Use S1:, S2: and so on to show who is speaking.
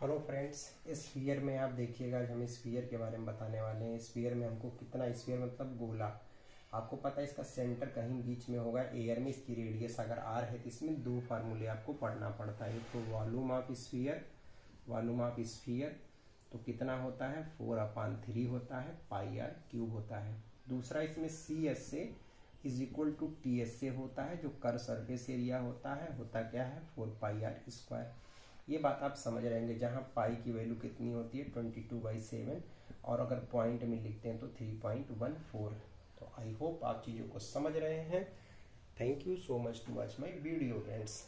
S1: Hello friends sphere में आप देखिएगा, आज हम स्फीयर के बारे में बताने वाले हैं। स्फीयर में हमको कितना स्फीयर मतलब गोला। आपको पता है इसका सेंटर कहीं बीच में होगा एयर में इसकी रेडियस अगर आर है तो इसमें दो फार्मूले आपको पढ़ना पड़ता है। तो volume of sphere volume of sphere तो कितना होता है? फोर अपान थ्री होता है पाई आर क्यूब होता है। दूसरा इसमें सी एस से is equal to T S से होता है, जो कर सरफेस एरिया होता है। होता क्या है? फोर पाई आर स्क्वायर ये बात आप समझ रहेंगे जहाँ पाई की वैल्यू कितनी होती है, ट्वेंटी टू बाई सेवन, और अगर पॉइंट में लिखते हैं तो थ्री पॉइंट वन फोर। तो आई होप आप चीज़ों को समझ रहे हैं। Thank you so much to watch my video friends